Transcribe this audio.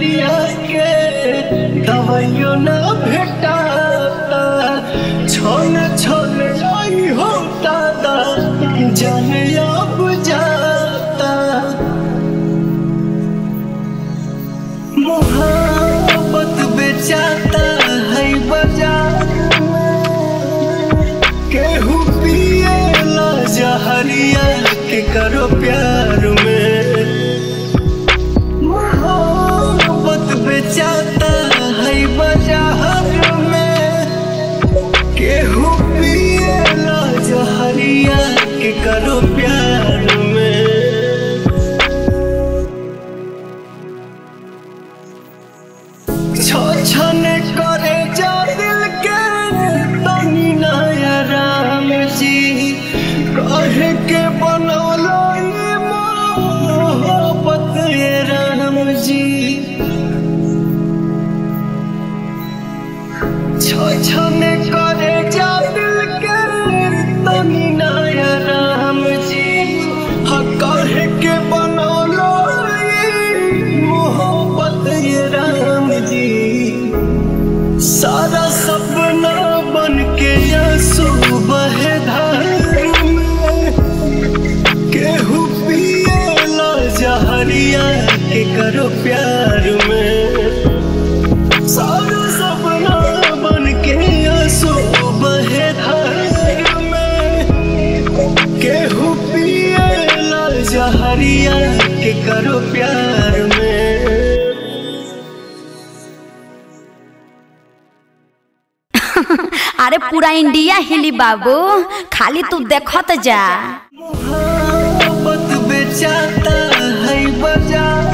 दर्दिया के दवाइयो ना भेटाता छोने छोने आई हो दादा जन अब जाता। मोहब्बत बेचाता के करो प्यार। कहे के बनौलो मोहब्बत राम जी। छने करे जा दिल के तनी नया राम जी। हाँ कहे के बनौलो मोहब्बत राम जी। सारा सपना बन के आँसू करो प्यार में। सारा सपना बन के आँसू बहे धार में। केहू पिएला जहरिया के करो प्यार में। अरे पूरा इंडिया हिली बाबू खाली तू देखत जा। मोहब्बत बेचाता है बाज़ार